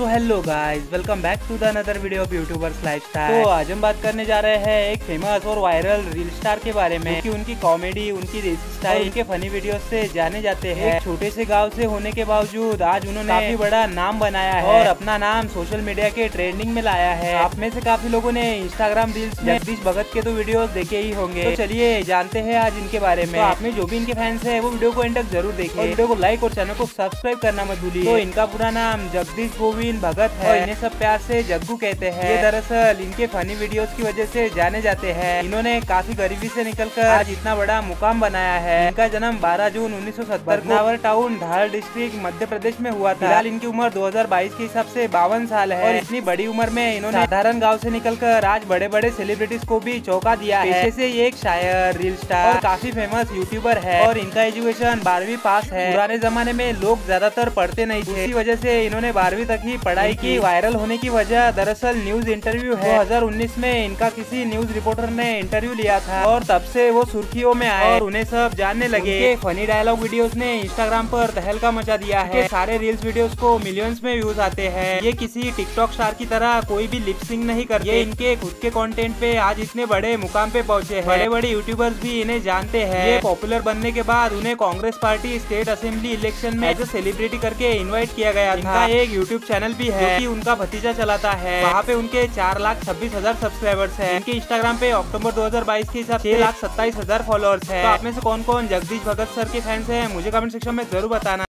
So hello guys welcome back to the another video of YouTubers lifestyle. तो आज हम बात करने जा रहे हैं एक फ़ेमस और वायरल रील स्टार के बारे में कि उनकी कॉमेडी उनकी स्टाइल उनके फनी वीडियो से जाने जाते हैं। छोटे से गाँव से होने के बावजूद आज उन्होंने काफ़ी बड़ा नाम बनाया है। और अपना नाम सोशल मीडिया के ट्रेंडिंग में लाया है। आप में से काफ़ी लोगों ने इंस्टाग्राम रील्स में जगदीश भगत के तो वीडियो देखे ही होंगे। तो चलिए जानते हैं आज इनके बारे में। तो आपने जो भी इनके फैंस है वो वीडियो को एंड तक ज़रूर देखे वीडियो को लाइक और चैनल को सब्सक्राइब करना मत भूलिए। तो इनका पूरा नाम जगदीश गोविंद भगत है। और इन्हें सब प्यार से जग्गू कहते हैं। ये दरअसल इनके फनी वीडियोस की वजह से जाने जाते हैं। इन्होंने काफ़ी गरीबी से निकलकर आज इतना बड़ा मुकाम बनाया है। इनका जन्म 12 जून उन्नीस 1970 को टाउन धार डिस्ट्रिक्ट मध्य प्रदेश में हुआ था। फ़िलहाल इनकी उम्र 2022 के हिसाब से बावन साल है। और इतनी बड़ी उम्र में इन्होंने साधारण गाँव से निकलकर आज बड़े बड़े सेलिब्रिटीज को भी चौका दिया है। से ये एक शायर रील स्टार और काफ़ी फ़ेमस यूट्यूबर है। और इनका एजुकेशन बारहवीं पास है। पुराने जमाने में लोग ज़्यादातर पढ़ते नहीं थे। इसी वजह से इन्होंने बारहवीं तक ही पढ़ाई की वायरल होने की वजह दरअसल न्यूज़ इंटरव्यू है। 2019 में इनका किसी न्यूज़ रिपोर्टर ने इंटरव्यू लिया था और तब से वो सुर्खियों में आए और उन्हें सब जानने लगे। फनी डायलॉग वीडियोस ने इंस्टाग्राम पर तहलका मचा दिया है। सारे रील्स वीडियोस को मिलियंस में व्यूज़ आते हैं। ये किसी टिकटॉक स्टार की तरह कोई भी लिपसिंग नहीं करते। ये इनके खुद के कंटेंट पे आज इतने बड़े मुकाम पे पहुँचे हैं। बड़े बड़े यूट्यूबर्स भी इन्हें जानते हैं। ये पॉपुलर बनने के बाद उन्हें Congress party state assembly election में एज ए सेलिब्रिटी करके इन्वाइट किया गया था। एक यूट्यूब चैनल भी है कि उनका भतीजा चलाता है। वहाँ पे उनके चार लाख छब्बीस हज़ार सब्सक्राइबर्स है। उनके इंस्टाग्राम पे अक्टूबर 2022 के हिसाब छह लाख सत्ताईस हज़ार फॉलोअर्स है। तो आप में से कौन कौन जगदीश भगत सर के फैंस है, मुझे कमेंट सेक्शन में ज़रूर बताना।